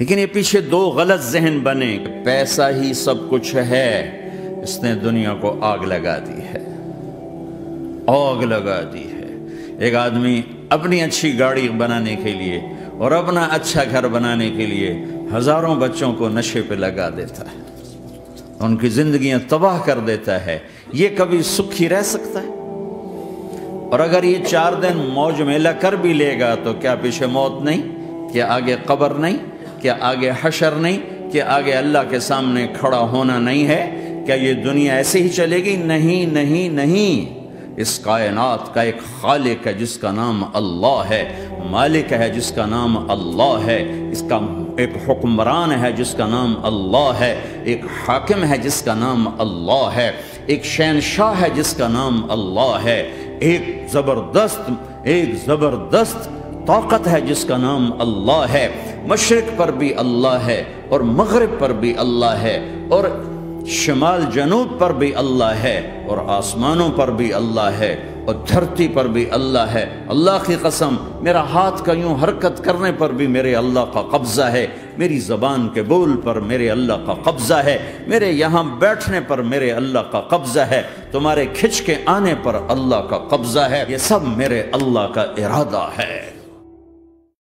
लेकिन ये पीछे दो गलत जहन बने पैसा ही सब कुछ है, इसने दुनिया को आग लगा दी है। आग लगा दी है। एक आदमी अपनी अच्छी गाड़ी बनाने के लिए और अपना अच्छा घर बनाने के लिए हज़ारों बच्चों को नशे पे लगा देता है। उनकी जिंदगियाँ तबाह कर देता है। ये कभी सुखी रह सकता है? और अगर ये चार दिन मौज मेला कर भी लेगा तो क्या पीछे मौत नहीं? क्या आगे कब्र नहीं? क्या आगे हशर नहीं क्या आगे अल्लाह के सामने खड़ा होना नहीं है। क्या ये दुनिया ऐसे ही चलेगी? नहीं नहीं नहीं। इस कायनात का एक खालिक है जिसका नाम अल्लाह है। मालिक है जिसका नाम अल्लाह है। इसका एक हुक्मरान है जिसका नाम अल्लाह है। एक हाकिम है जिसका नाम अल्लाह है। एक शहनशाह है जिसका नाम अल्लाह है। एक ज़बरदस्त एक ज़बरदस्त ताकत है जिसका नाम अल्लाह है। मशरक पर भी अल्लाह है और मगरब पर भी अल्लाह है और शमाल जनूब पर भी अल्लाह है और आसमानों पर भी अल्लाह है और धरती पर भी अल्लाह है। अल्लाह की कसम, मेरा हाथ का यूँ हरकत करने पर भी मेरे अल्लाह का कब्ज़ा है। मेरी ज़बान के बोल पर मेरे अल्लाह का कब्ज़ा है। मेरे यहाँ बैठने पर मेरे अल्लाह का कब्ज़ा है। तुम्हारे खिंच के आने पर अल्लाह का कब्ज़ा है। ये सब मेरे अल्लाह का इरादा है।